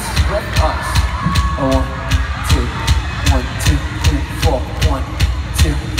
dance us. One, two, one, two, three, four, one, two.